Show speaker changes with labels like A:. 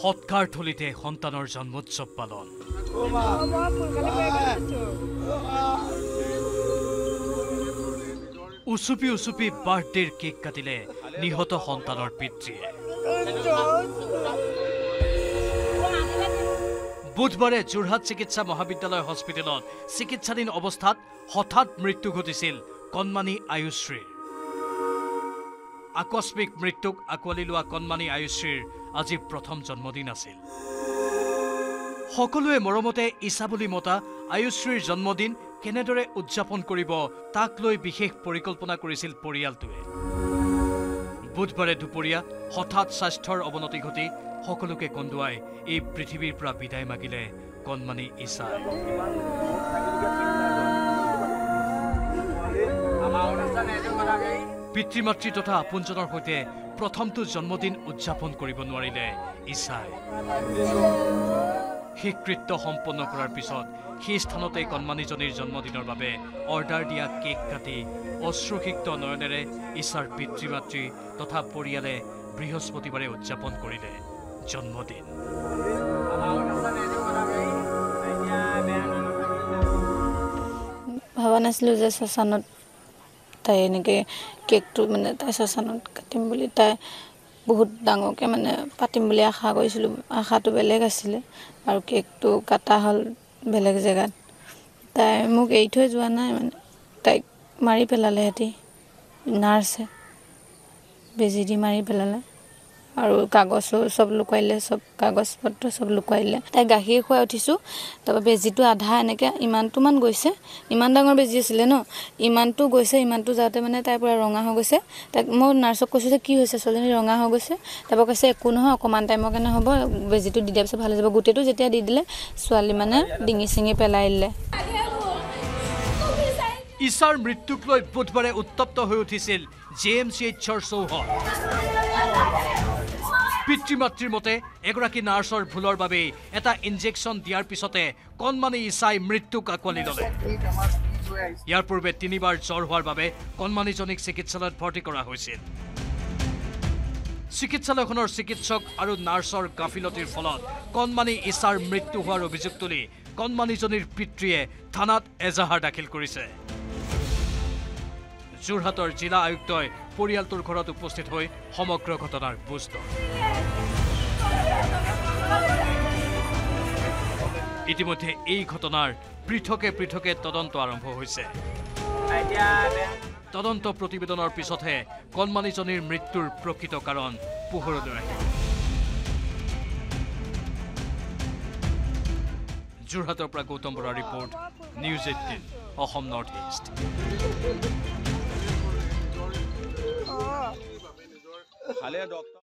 A: সৎকাৰ থলীতে সন্তানৰ জন্মোৎসৱ পালন। উচুপি উচুপি বাৰ্থডেৰ কেক কাটিলে নিহত সন্তানৰ পিতৃয়ে। বুধবাৰে যোৰহাট চিকিৎসা মহাবিদ্যালয় হস্পিটেলত চিকিৎসাধীন অৱস্থাত হঠাৎ মৃত্যু ঘটিছিল কণমানি আয়ুশ্ৰীৰ। আকস্মিক মৃত্যুক আঁকোৱালি লোৱা কণমানি আয়ুশ্ৰীৰ আজি প্ৰথম জন্মদিন আছিল। সকলোৱে মৰমতে ইছা বুলি মতা আয়ুশ্ৰীৰ জন্মদিন কেনেদৰে উদযাপন কৰিব তাক লৈ বিশেষ পৰিকল্পনা কৰিছিল পৰিয়ালটোৱে। বুধবাৰে দুপৰীয়া হঠাৎ স্বাস্থ্যৰ অৱনতি ঘটি সকলোকে কন্দুৱাই এই পৃথিৱীৰ পৰা বিদায় মাগিলে কণমানি ইছাই পিতৃ মাতৃ তথা আপোনজনৰ সৈতে প্ৰথমটো জন্মদিন উদযাপন কৰিব নোৱাৰিলে ইছাই। সেই কৃত্য সম্পন্ন কৰাৰ পিছত সেই স্থানতে কণমানিজনীৰ জন্মদিনৰ বাবে অৰ্ডাৰ দিয়া কেক কাটি অশ্ৰুসিক্ত নয়নেৰে ইছাৰ পিতৃ মাতৃ তথা পৰিয়ালে বৃহস্পতিবাৰে উদযাপন কৰিলে জন্মদিন।
B: ভবা নাছিলোঁ যে শ্মশানত তাই এনেকৈ কেকটো মানে তাই শ্মশানত কাটিম বুলি তাই বহুত ডাঙৰকৈ মানে পাতিম বুলি আশা কৰিছিলোঁ। আশাটো বেলেগ আছিলে আৰু কেকটো কটা হ'ল বেলেগ জেগাত। তাই মোক এৰি থৈ যোৱা নাই মানে। তাইক মাৰি পেলালে সিহঁতি নাৰ্ছে। বেজী দি মাৰি পেলালে। আৰু কাগজো চব লুকুৱাই দিলে চব কাগজ পত্ৰ চব লুকুৱাই দিলে তাই গাখীৰ খুৱাই উঠিছোঁ। তাৰপৰা বেজীটো আধা এনেকৈ ইমানটোমান গৈছে। ইমান ডাঙৰ বেজী আছিলে ন? ইমানটো গৈছে ইমানটো যাওঁতে মানে তাই পূৰা ৰঙা হৈ গৈছে। তাইক মই নাৰ্ছক কৈছোঁ যে কি হৈছে ছোৱালীজনী ৰঙা হৈ গৈছে? তাৰপৰা কৈছে একো নহয় অকণমান টাইমৰ কাৰণে হ'ব বেজীটো দি দিয়াৰ পিছত ভাল হৈ যাব। গোটেইটো যেতিয়া দি দিলে ছোৱালী মানে ডিঙি চিঙি পেলাই দিলে।
A: ইছাৰ মৃত্যুক লৈ বুধবাৰে উত্তপ্ত হৈ উঠিছিল জে এম চি এইচৰ চৌহদ। পিতৃ মাতৃৰ মতে এগৰাকী নাৰ্ছৰ ভুলৰ বাবেই এটা ইনজেকশ্যন দিয়াৰ পিছতে কণমানি ইছাই মৃত্যুক আঁকোৱালি ল'লে। ইয়াৰ পূৰ্বে তিনিবাৰ জ্বৰ হোৱাৰ বাবে কণমানিজনীক চিকিৎসালয়ত ভৰ্তি কৰা হৈছিল। চিকিৎসালয়খনৰ চিকিৎসক আৰু নাৰ্ছৰ গাফিলতিৰ ফলত কণমানি ইছাৰ মৃত্যু হোৱাৰ অভিযোগ তুলি কণমানিজনীৰ পিতৃয়ে থানাত এজাহাৰ দাখিল কৰিছে। যোৰহাটৰ জিলা আয়ুক্তই পৰিয়ালটোৰ ঘৰত উপস্থিত হৈ সমগ্ৰ ঘটনাৰ বুজ লয়। ইতিমধ্যে এই ঘটনাৰ পৃথকে পৃথকে তদন্ত আৰম্ভ হৈছে। তদন্ত প্ৰতিবেদনৰ পিছতহে কণমানিজনীৰ মৃত্যুৰ প্ৰকৃত কাৰণ পোহৰলৈ আহিব যোৰহাটৰ পৰা গৌতম বৰাৰ report news eighteen north east.
C: খালে ডক্টৰ।